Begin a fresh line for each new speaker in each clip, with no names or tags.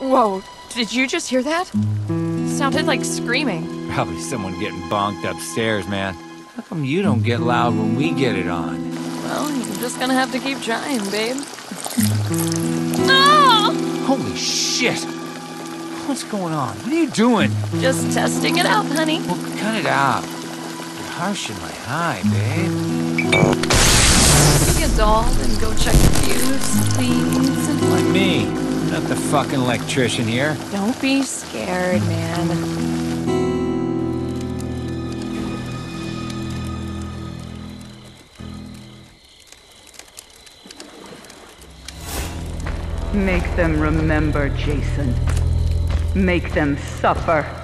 Whoa, did you just hear that? Sounded like screaming.
Probably someone getting bonked upstairs, man. How come you don't get loud when we get it on?
Well, you're just gonna have to keep trying, babe. No!
Holy shit! What's going on? What are you doing?
Just testing it out, honey.
Well, cut it out. You're harshing my high, babe.
Be a doll and go check the fuse, please.
Like me. Not the fucking electrician here.
Don't be scared, man.
Make them remember, Jason. Make them suffer.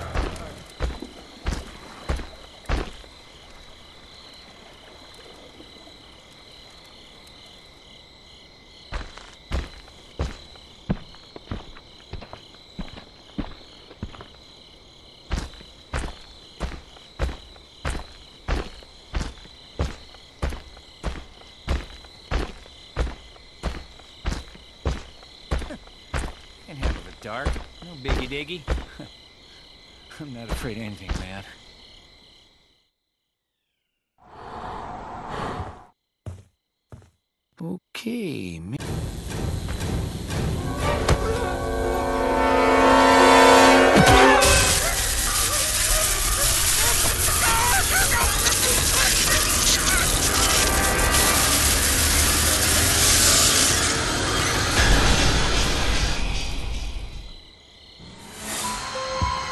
Dark. No biggie diggy. I'm not afraid of anything, man. Okay,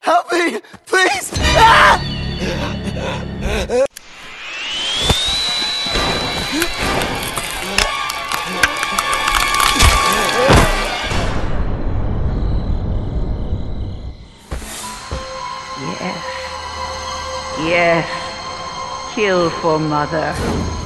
Help me, please! Ah!
Yes. Yes. Kill for mother.